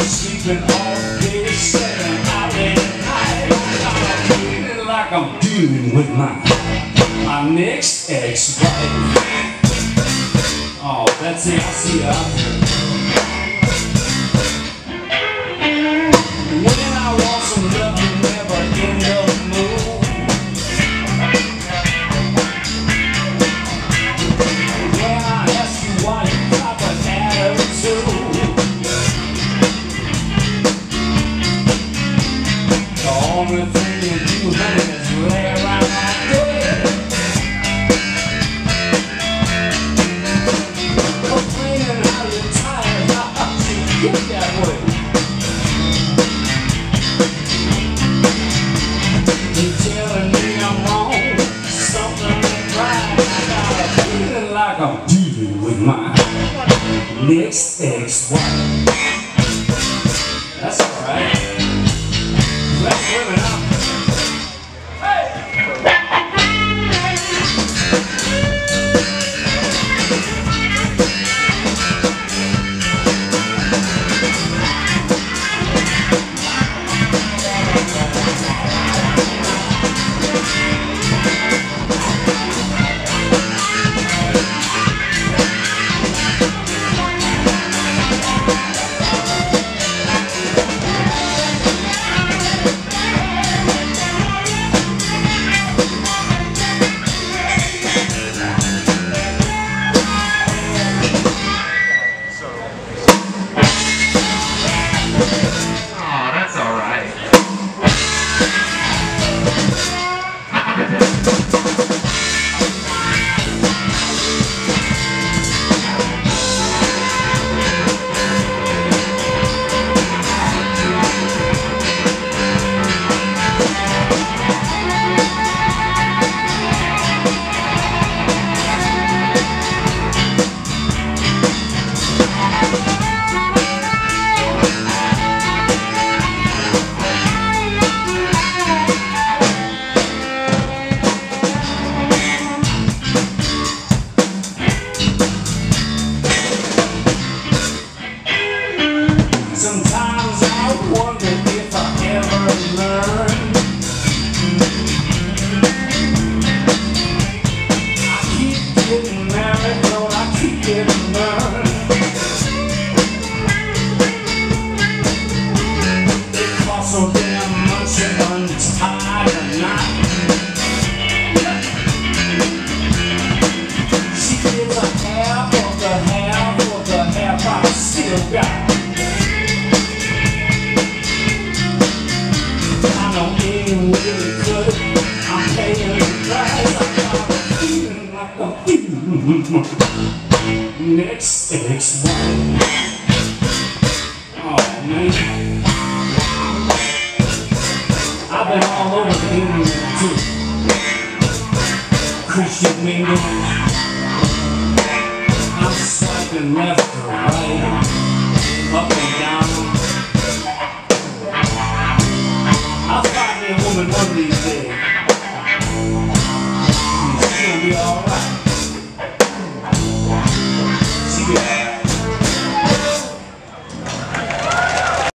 sleeping day, seven night. I'm feeling like I'm dealing with my my next ex-wife. Oh, that's it. I see you. with my next ex-wife. That's alright. Black women Next, next one. Oh man. I've been all over England too. Christian mingle. I'm swiping left or right.